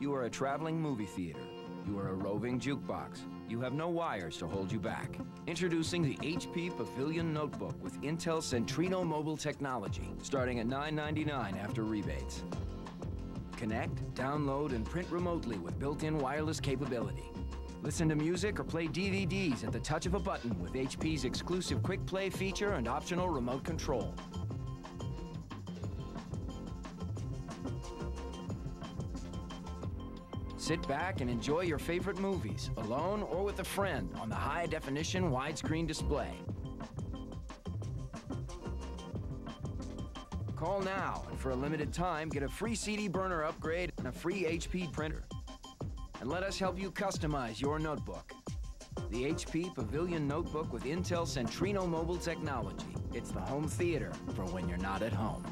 You are a traveling movie theater. You are a roving jukebox. You have no wires to hold you back. Introducing the HP Pavilion Notebook with Intel Centrino mobile technology, starting at $9.99 after rebates. Connect, download, and print remotely with built-in wireless capability. Listen to music or play DVDs at the touch of a button with HP's exclusive Quick Play feature and optional remote control. Sit back and enjoy your favorite movies, alone or with a friend, on the high-definition widescreen display. Call now, and for a limited time, get a free CD burner upgrade and a free HP printer. And let us help you customize your notebook. The HP Pavilion Notebook with Intel Centrino mobile technology. It's the home theater for when you're not at home.